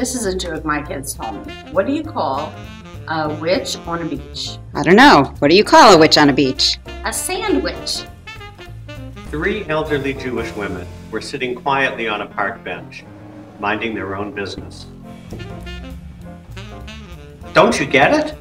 This is a joke my kids told me. What do you call a witch on a beach? I don't know. What do you call a witch on a beach? A sandwich. Three elderly Jewish women were sitting quietly on a park bench, minding their own business. Don't you get it?